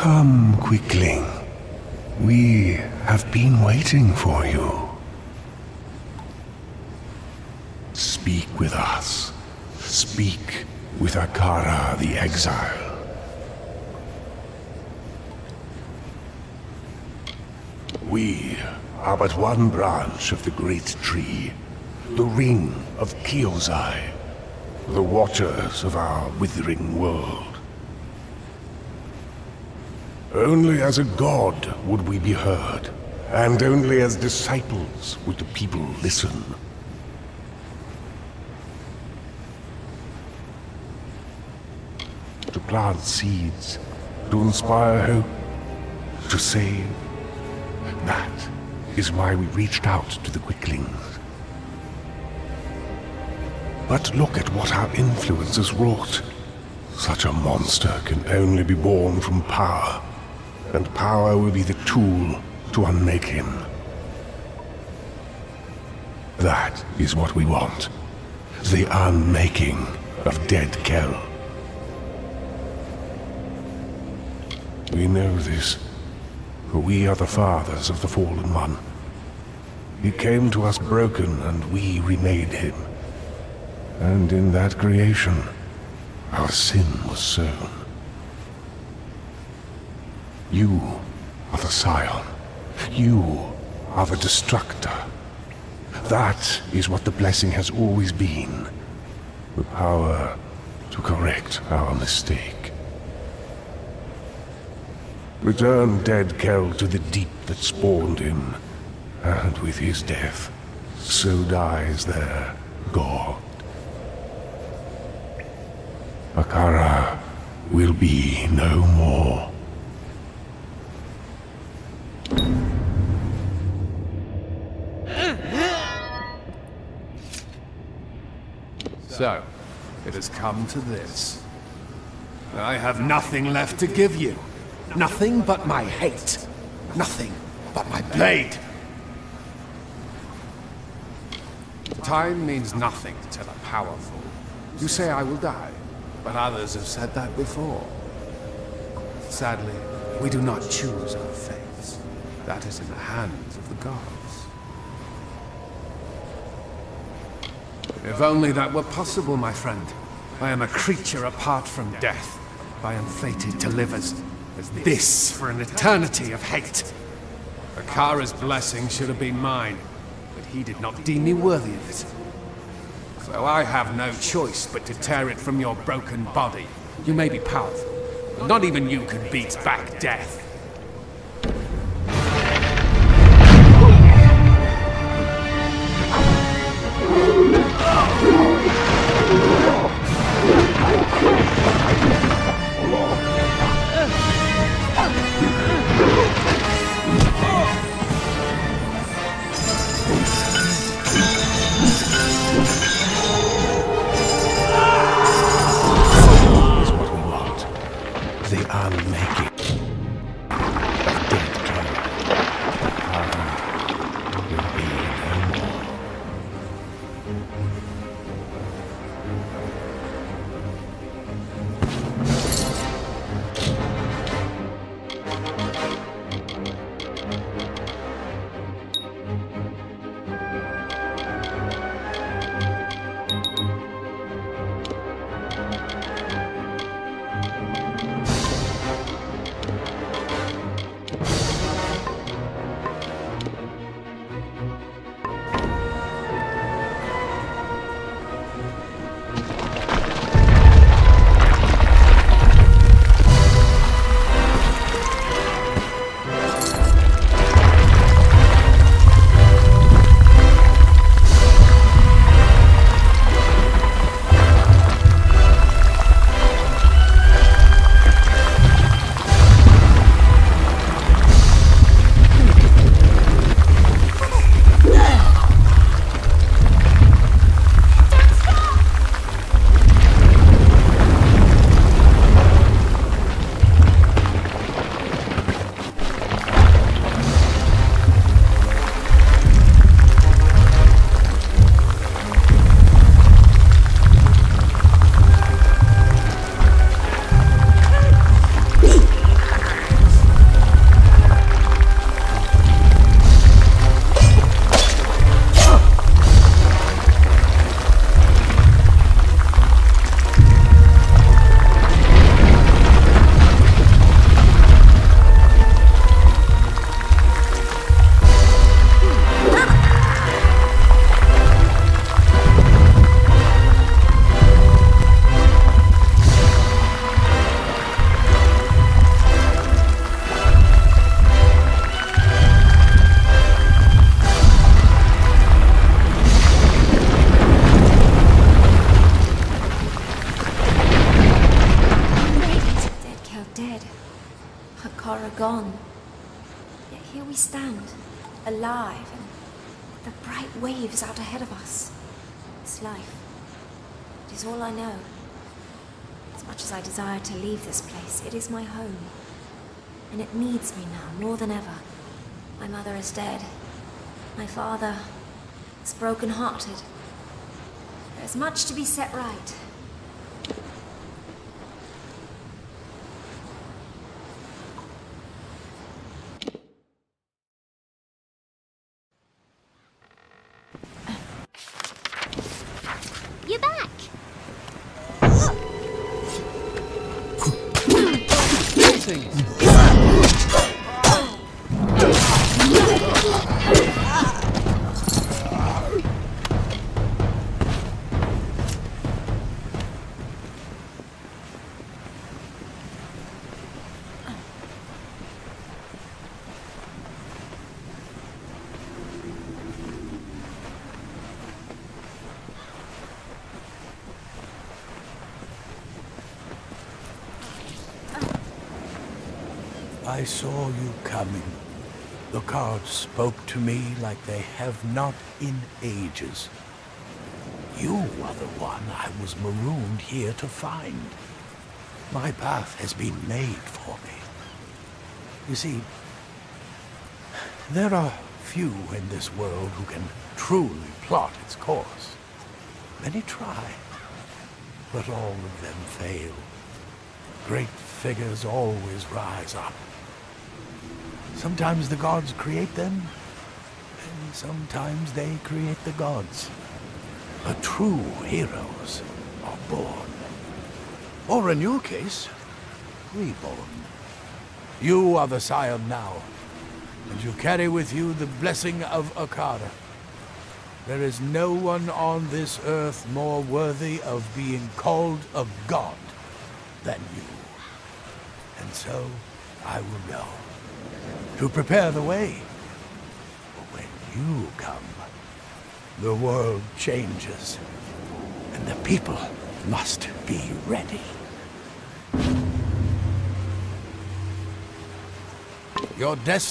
Come, Quickling. We have been waiting for you. Speak with us. Speak with Akara the Exile. We are but one branch of the great tree, the ring of Kiozai, the watchers of our withering world. Only as a god would we be heard, and only as disciples would the people listen. To plant seeds, to inspire hope, to save. That is why we reached out to the Quicklings. But look at what our influence has wrought. Such a monster can only be born from power and power will be the tool to unmake him. That is what we want. The unmaking of dead Kel. We know this, for we are the fathers of the Fallen One. He came to us broken, and we remade him. And in that creation, our sin was sown. You are the Scion. You are the Destructor. That is what the blessing has always been. The power to correct our mistake. Return dead Kel to the deep that spawned him, and with his death, so dies their God. Akara will be no more. So, it has come to this. I have nothing left to give you. Nothing but my hate. Nothing but my blade. Time means nothing to the powerful. You say I will die, but others have said that before. Sadly, we do not choose our fates. That is in the hands of the gods. If only that were possible, my friend. I am a creature apart from death. I am fated to live as, as this for an eternity of hate. Akara's blessing should have been mine, but he did not deem me worthy of it. So I have no choice but to tear it from your broken body. You may be powerful, but not even you can beat back death. Thank you. Akara gone. Yet here we stand, alive, and the bright waves out ahead of us. It's life. It is all I know. As much as I desire to leave this place, it is my home. And it needs me now more than ever. My mother is dead. My father is broken-hearted. There is much to be set right. vocês. I saw you coming. The cards spoke to me like they have not in ages. You are the one I was marooned here to find. My path has been made for me. You see, there are few in this world who can truly plot its course. Many try, but all of them fail. Great figures always rise up. Sometimes the gods create them, and sometimes they create the gods. But true heroes are born. Or in your case, reborn. You are the scion now, and you carry with you the blessing of Akara. There is no one on this earth more worthy of being called a god than you. And so I will go to prepare the way. For when you come, the world changes, and the people must be ready. Your destiny